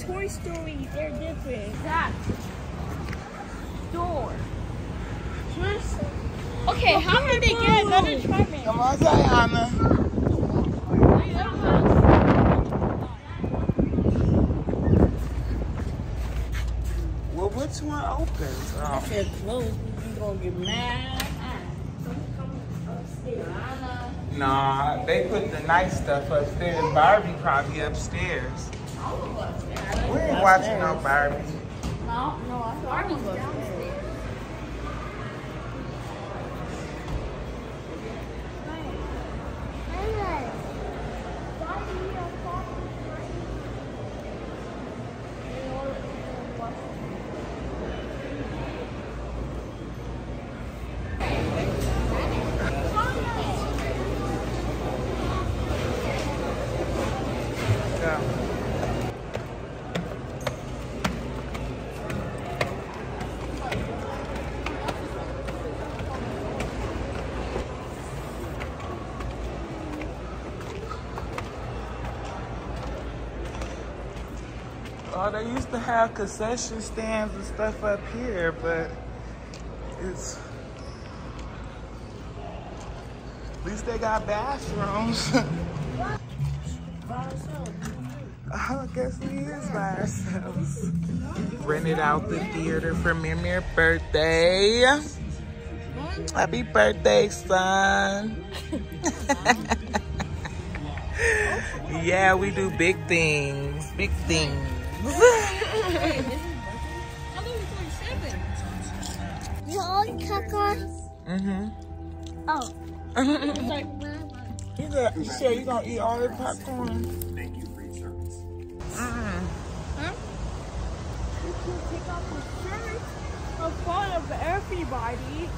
Toy Story, they're different. That door. Okay, how did they get another Charmander? Come on, Diana. Well, which one opens? Oh. Said close, you gonna get mad. Don't come upstairs. Nah, they put the nice stuff upstairs. Barbie probably upstairs. We ain't watching no Barbie. No, no, I thought it Oh, they used to have concession stands and stuff up here, but it's at least they got bathrooms. I guess we is by ourselves. Rented out the theater for Mirmir's birthday. Happy birthday, son. yeah, we do big things. Big things. You all popcorn? mm-hmm. Oh. You got, you said you gonna eat all the popcorn? Thank you for your service. Mm. You can take off the shirt in front of everybody.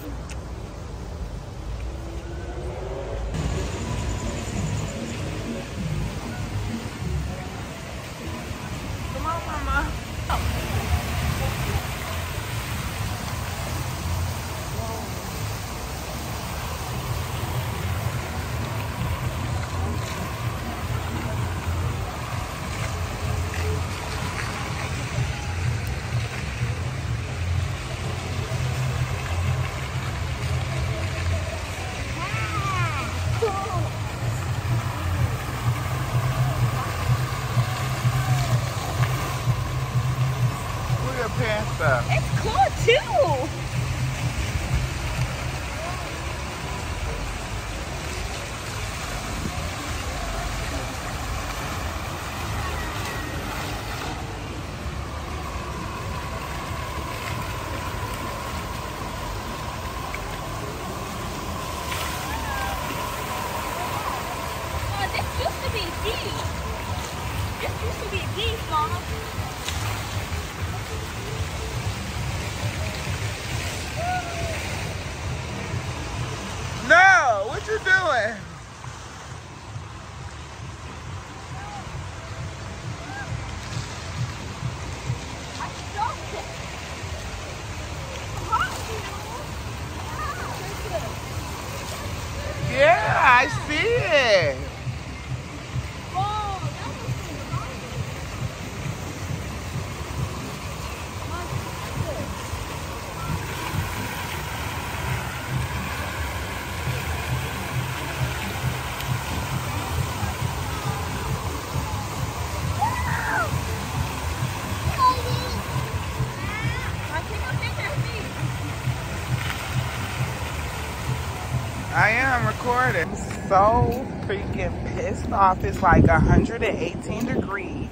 So freaking pissed off. It's like 118 degrees.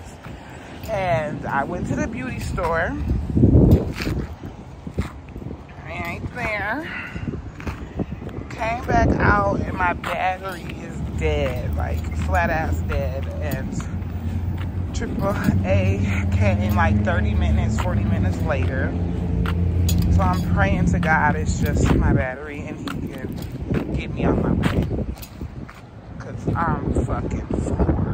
And I went to the beauty store. Ain't there. Came back out and my battery is dead. Like flat ass dead. And triple A came like 30 minutes, 40 minutes later. So I'm praying to God it's just my battery and he can get me on my way. I'm fucking floored.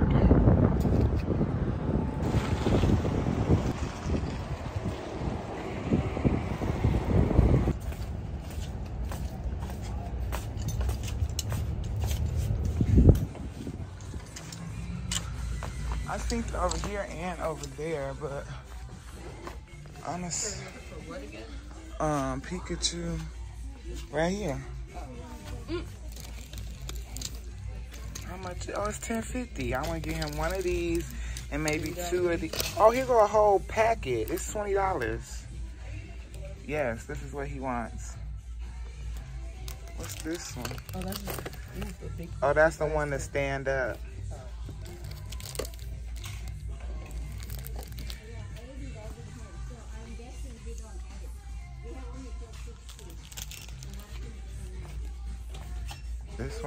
I it over here and over there, but honestly, um, Pikachu, right here. How much? Oh, it's ten fifty. I want to get him one of these and maybe two of these. Oh, here go a whole packet. It's twenty dollars. Yes, this is what he wants. What's this one? Oh, that's this is the big. Oh, that's the one to stand up.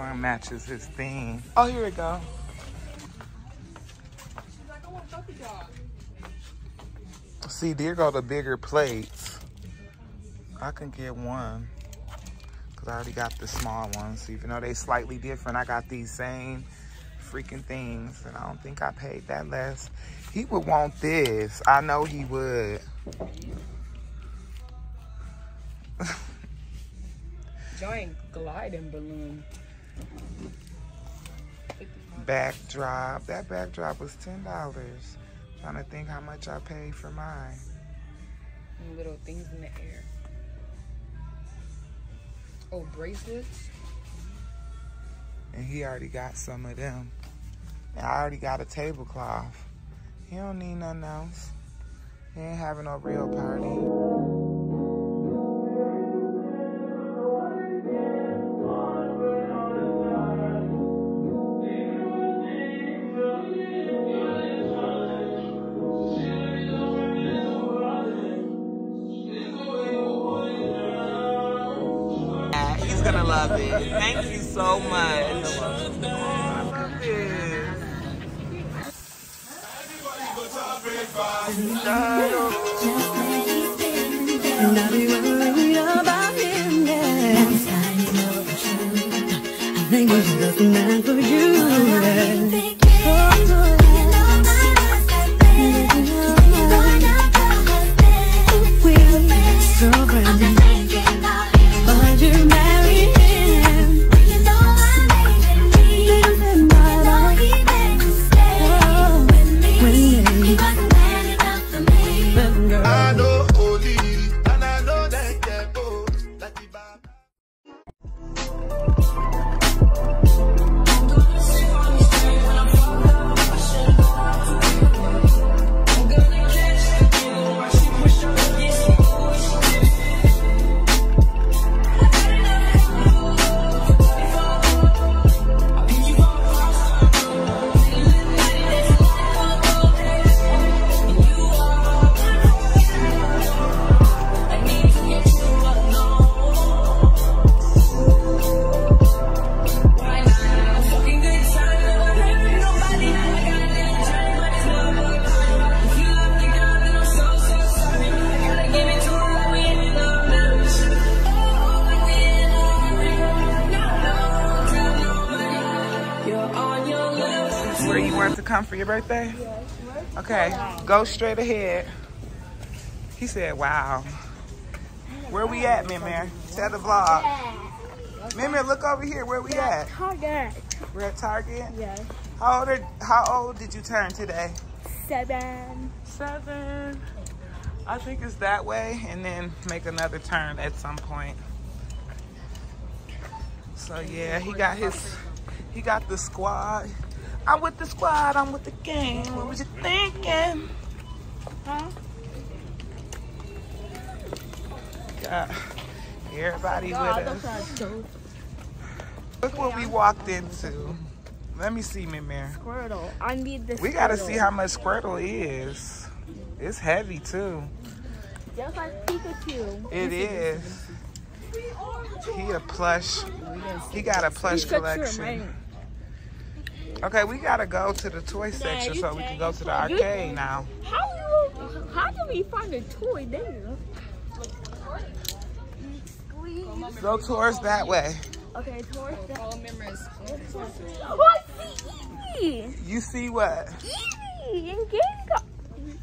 One matches his theme. Oh, here we go. See, there go the bigger plates. I can get one. Cause I already got the small ones. Even though they slightly different, I got these same freaking things. And I don't think I paid that less. He would want this. I know he would. Giant gliding balloon. Backdrop. That backdrop was $10. Trying to think how much I paid for mine. Little things in the air. Oh, bracelets. And he already got some of them. And I already got a tablecloth. He don't need nothing else. He ain't having no real party. Your birthday? Okay, go straight ahead. He said, wow. Where we at, Mimir? Tell the vlog. Mimir, look over here. Where we at? Target. We're at Target. Yes. How old, are, how old did you turn today? Seven. Seven. I think it's that way, and then make another turn at some point. So yeah, he got his, he got the squad. I'm with the squad. I'm with the gang. What was you thinking? Huh? Got everybody with God, us. not dope. Look what we walked into. Let me see, Mimir. Squirtle. I need this. We gotta see how much Squirtle is. It's heavy too. Just like Pikachu. It is. He a plush. He got a plush collection. Man. Okay, we gotta go to the toy section so we can go to the You- arcade now. How do how do we find a toy there? Go towards that way. Okay, towards that. All memories. Oh, I see Eevee. You see what? Eevee and Gengar.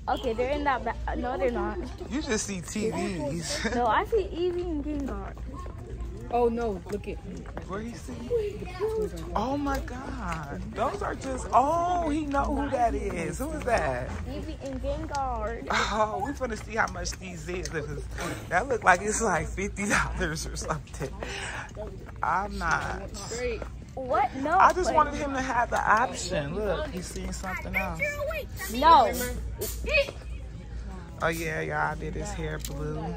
Okay, they're in that back. No, they're not. You just see TVs. No, I see Eevee and Gengar. Oh no, look at Where he see? Oh my God. Those are just, oh, he know who that is. Who is that? Eevee and Vanguard. Oh, we're gonna see how much these is because that look like it's like $50 or something. I'm not. straight. What? No. I just wanted him to have the option. Look, he's seeing something else. No. Oh yeah, y'all did his hair blue.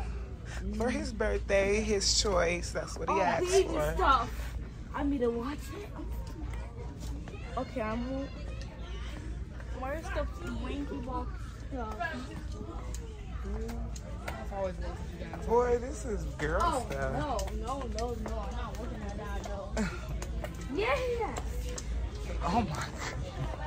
For his birthday, his choice. That's what he oh, asked Baby for. stuff. I need to watch it. Okay, I'm. Where's the wanky box stuff? I've always wanted you guys. Boy, this is girl Oh stuff. no, no, no, no! I'm not looking at that though. yeah. Oh my god.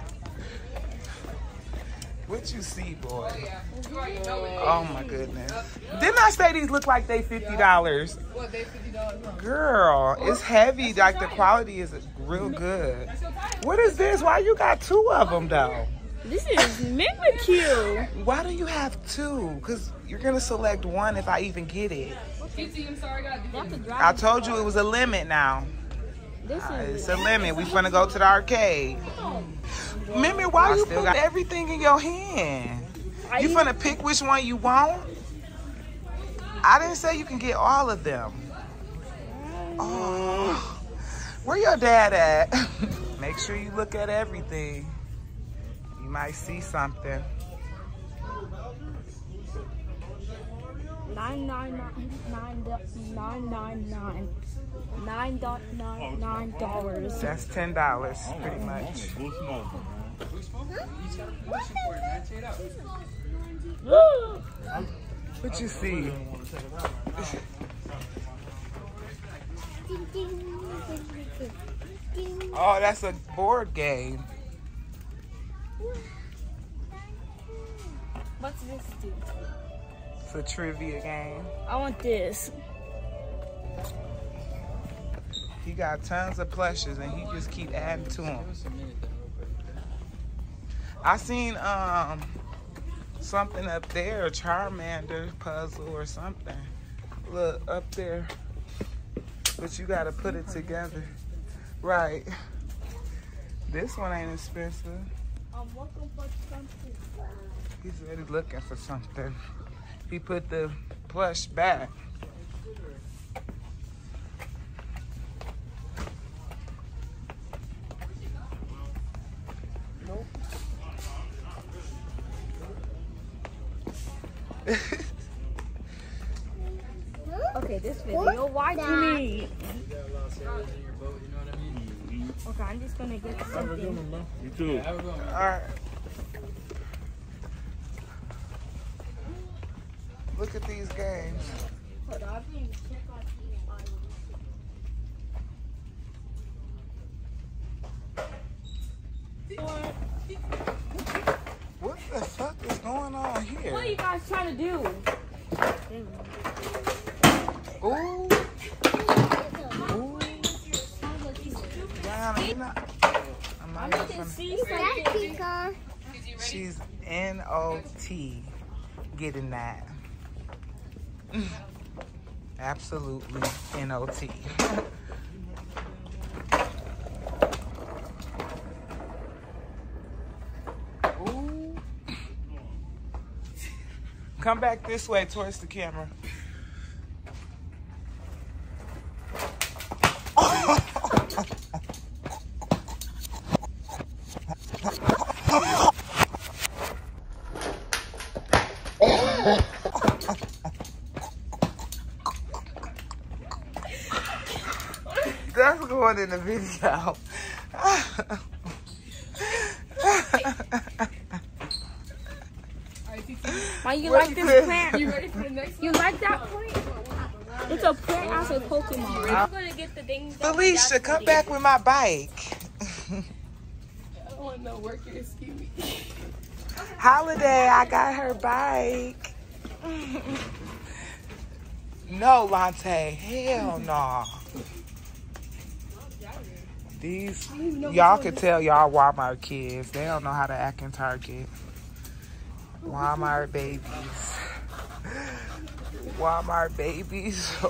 What you see, boy? Oh, you already. Oh my goodness. Didn't I say these look like they fifty dollars? What they fifty dollars from? Girl, it's heavy. Like the quality is real good. What is this? Why you got two of them though? This is Mimikyu. Why do you have two? Cause you're gonna select one if I even get it. TT, I'm sorry, I gotta do I told you it was a limit now. This is. It's a limit. We finna go to the arcade. Mimi, why you put everything in your hand? You finna pick which one you want? I didn't say you can get all of them. Oh, where your dad at? Make sure you look at everything. You might see something. Nine nine nine nine dot nine nine nine dot nine nine dollars. That's ten dollars, pretty much. What you see? Oh, that's a board game. What's this do? It's a trivia game. I want this. He got tons of plushes and he just keep adding to them. I seen um something up there, a Charmander puzzle or something. Look up there. But you gotta put it together. Right. This one ain't expensive. I'm looking for something. He's really looking for something. He put the plush back. Okay, this video. Why do me? Okay, I'm just gonna get something. You too. Alright. Look at these games. Hold on, I'm gonna check on What the fuck is going on here? What are you guys trying to do? Ooh. Ooh. Not. Not see something. She's N O T getting that. Absolutely N O T. Ooh. Come back this way towards the camera. That's going in the video. Why you What like this it? plant? You ready for the next You like that plant? It's a plant as a Pokemon. Uh, I'm gonna get the things. that my Felicia, come back in. with my bike. I don't want no work here, excuse me. Holiday, I got her bike. no, Lante, hell no. These y'all can tell y'all Walmart kids. They don't know how to act in Target. Walmart babies. Walmart babies.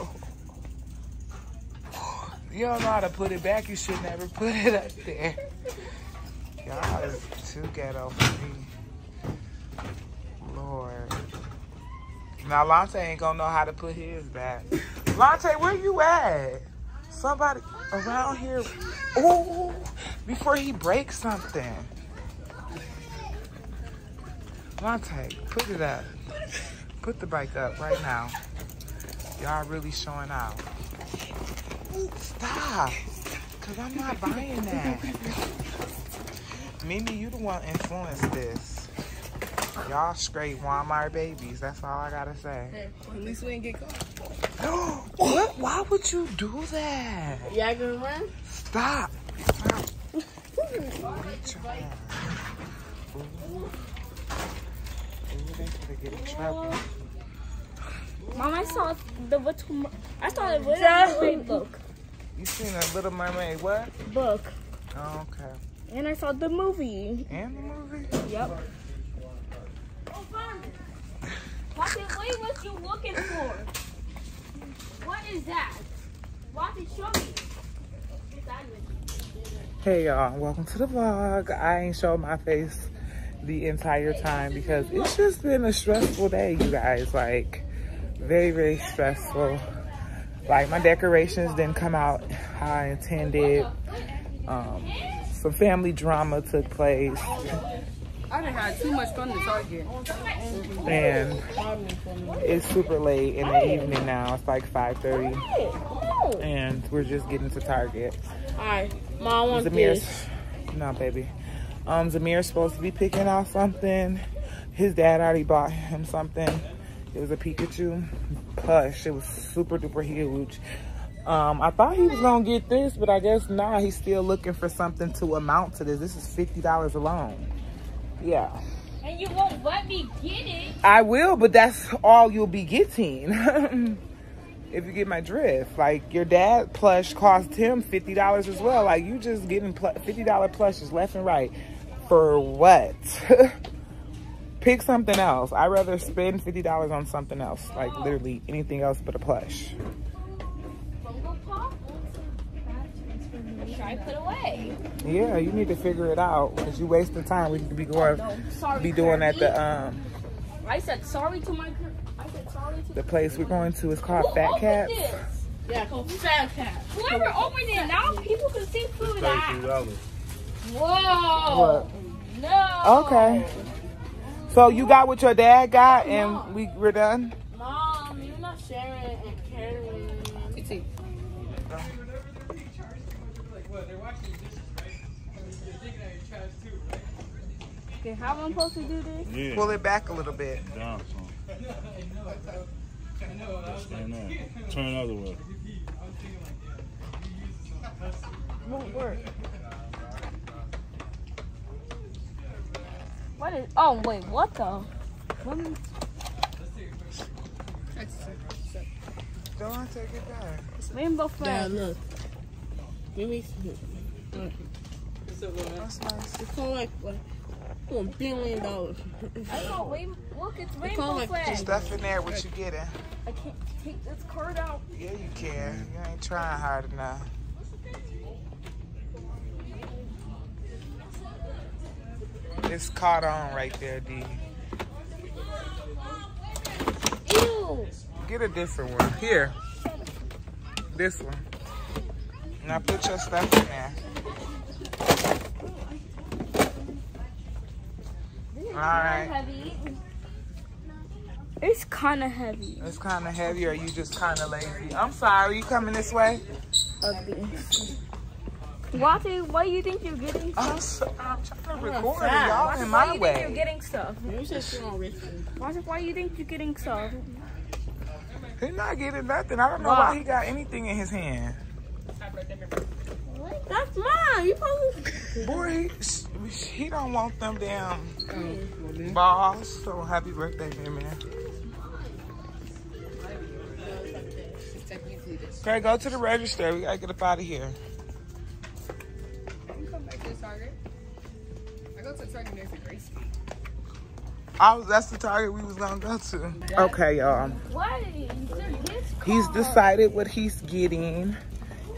you don't know how to put it back, you should never put it up there. Y'all is too ghetto for me. Lord. Now Lante ain't gonna know how to put his back. Lante, where you at? Somebody around here. Oh, before he breaks something. Lante, put it up. Put the bike up right now. Y'all really showing out. Stop. Cause I'm not buying that. Mimi, you the one influenced this. Y'all straight Walmart babies. That's all I gotta say. Hey, at least we didn't get caught. what? Why would you do that? Yeah, I gonna run? Stop. Stop. Reach on. Ooh. Ooh, they finna get in trouble. Mom, I saw the little. I saw the little mermaid book. You seen a Little Mermaid what? Book, Oh, okay. and I saw the movie. And the movie? Yep. Oh, Poppy, what was you looking for? Show me. Hey y'all, welcome to the vlog. I ain't showed my face the entire time because it's just been a stressful day, you guys. Like, very, very stressful. Like, my decorations didn't come out how I intended. Um, some family drama took place. I done had too much fun to Target. And it's super late in the evening now. It's like 5.30. And we're just getting to Target. Alright, Mom wants Zamir's, this. no, baby. Um, Zamir's supposed to be picking out something. His dad already bought him something. It was a Pikachu plush. It was super duper huge. Um, I thought he was gonna get this, but I guess nah. He's still looking for something to amount to this. This is fifty dollars alone. Yeah, And you won't let me get it. I will, but that's all you'll be getting. if you get my drift, like your dad plush cost him fifty dollars as well. Like you just getting pl- fifty dollar plushes left and right for what? Pick something else. I'd rather spend fifty dollars on something else, like literally anything else but a plush. Try put away. Yeah, you need to figure it out because you wasting time. We could be going, No, sorry. be doing at the um I said sorry to my. Cur- I said sorry to the place we're going to is called Who Fat Cat. Cats. this? Yeah, called Fat Cat. Whoever opened it, now people can see food at. $33. Whoa. What? No. Okay. So you got what your dad got, and we we're done. Mom, you're not sharing and caring. It's a Okay, how am I supposed to do this? Yeah. Pull it back a little bit. Down some. Stand up. Turn the other way. Won't work. What is? Oh wait, what the? Let. Don't take it back. Rainbow flag. Yeah, flag. look. Let me see. That's nice. It's called like what? Oh, a billion dollars. I know. Look, it's rainbow like flag. Stuff in there. What you getting? I can't take this card out. Yeah, you can. You ain't trying hard enough. It's caught on right there, D. Ew. Get a different one. Here. This one. Now put your stuff in there. Right. Heavy. It's kind of heavy. It's kind of heavy or you just kind of lazy. I'm sorry. You coming this way? Ugly. Wati, why do you think you're getting I'm, stuff? so, I'm trying to record y'all Wati, in why my you think you're getting stuff? You said she on rich food. Wati, why do you think you're getting stuff? He's not getting nothing. I don't know why he got anything in his hand. That's mine. You supposed Boy, he, he don't want them damn balls. So happy birthday, man, man. Okay, go to the register. We gotta get up out of here. You come to Target. I go to Target next to Gracie. I was, that's the target we was gonna go to. Okay, y'all. What is this He's decided what he's getting.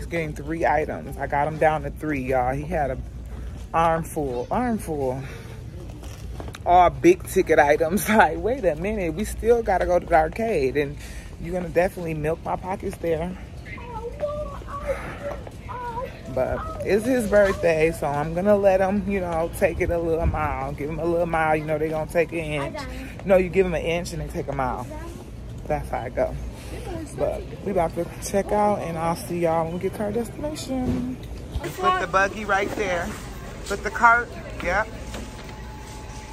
Getting three items. I got him down to three, y'all. He had a armful, armful. All big ticket items. Like, wait a minute, we still gotta go to the arcade, and you're gonna definitely milk my pockets there. But it's his birthday, so I'm gonna let him, you know, take it a little mile. Give him a little mile. You know, they're gonna take an inch. No, you give him an inch and they take a mile. That's how I go. But we about to check out, and I'll see y'all when we get to our destination. You put the buggy right there. Put the cart, yep.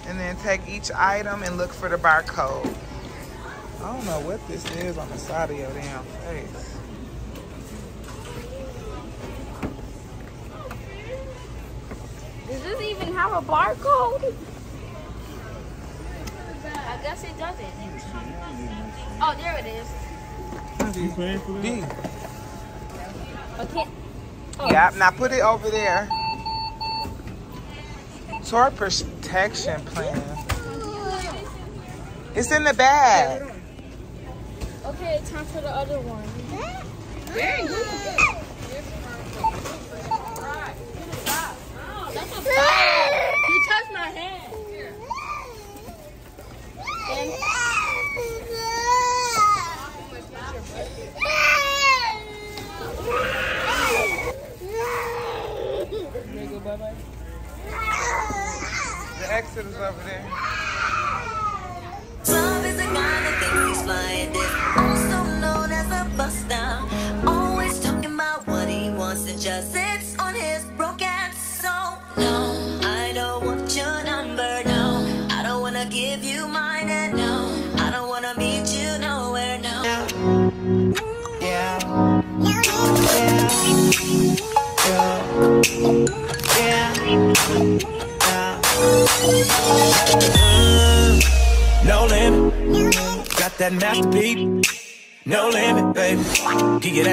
And then take each item and look for the barcode. I don't know what this is on the side of your damn face. Does this even have a barcode? I guess it doesn't. Oh, there it is. D. Okay. Oh. Yep, now put it over there. Toward protection plan. It's in the bag. Okay, time for the other one. You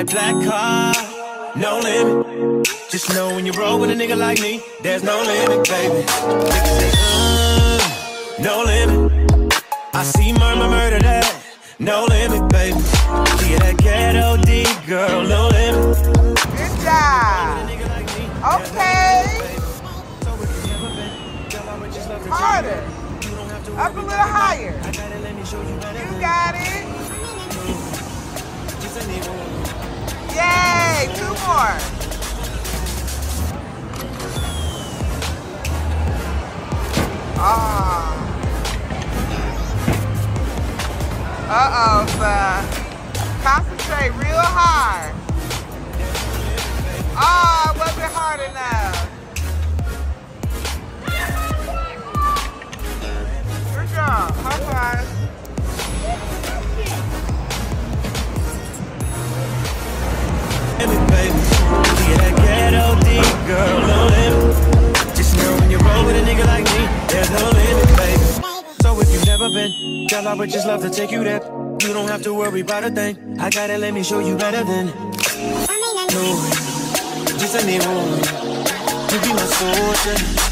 that black car. No limit. Just know when you roll with a nigga like me, there's no limit, baby. Niggas say, uh, no limit. I see murmur murder that. No limit, baby. You that ghetto D, girl. No limit. Good job. Okay. Harder. Up a little higher. You got it. Yay. Two more. Ah. Uh-oh, son. Concentrate real hard. Ah, it wasn't hard enough. Good job. High five. Been, girl, I would just love to take you there. You don't have to worry about a thing. I gotta let me show you better than. No, just a nigga. You be my soldier.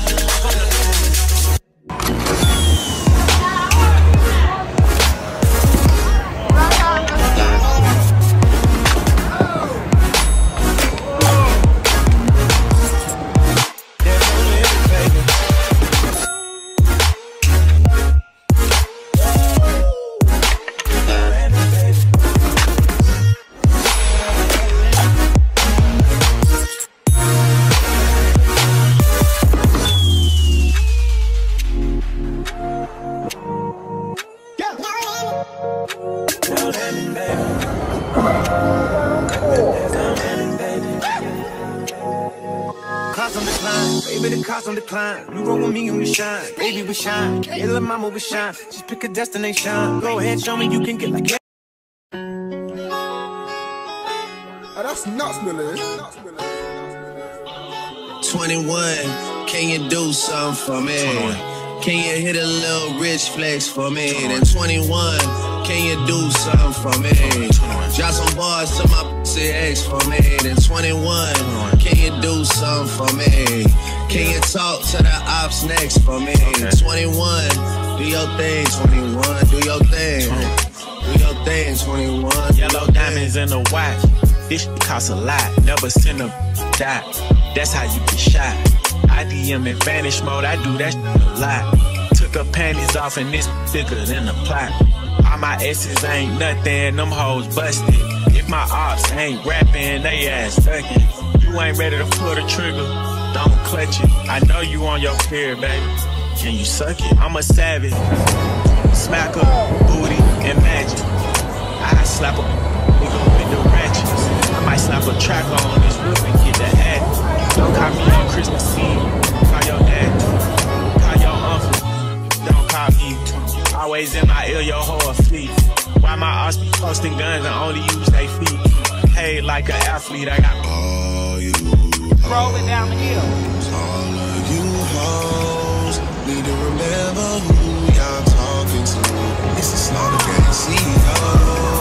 Baby, the cost on decline. You roll with me and we shine, baby, we shine. Yeah, little mama, we shine. Just pick a destination. Go ahead, show me you can get like Oh, that's nuts, Billy. 21, can you do something for me? Can you hit a little rich flex for me? Then 21, can you do something for me? Drop some bars to my pussy ex for me. Then 21, can you do something for me? Can you talk to the ops next for me? 21, do your thing. 21, do your thing. Do your thing. 21. Yellow diamonds in the watch. This shit costs a lot. Never send a die. That's how you get shot. I DM in vanish mode. I do that shit a lot. Took her panties off and this bigger than a plot. All my S's ain't nothing. Them hoes busted. If my ops ain't rapping, they ass fucking. You ain't ready to pull the trigger. Don't clutch it. I know you on your period, baby. Can you suck it? I'm a savage. Smack her, booty, and magic. I slap a nigga with the ratchets. I might slap a track on this whip and get the hat. Don't call me on Christmas Eve. Call your dad. Call your uncle. Don't call me. Always in my ear, your whole fleet. Why my ass be posting guns and only use they feet? Paid like an athlete, I got All you Rolling down the hill. all of you hoes need to remember who y'all talking to. It's the Slaughter Gang CEO.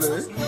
That's nuts,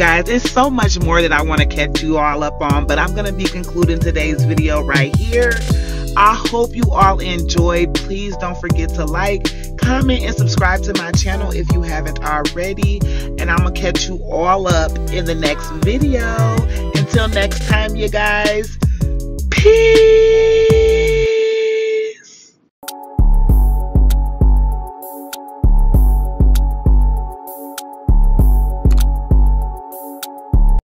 guys, it's so much more that I want to catch you all up on, but I'm going to be concluding today's video right here. I hope you all enjoyed. Please don't forget to like, comment, and subscribe to my channel if you haven't already. And I'm going to catch you all up in the next video. Until next time, you guys,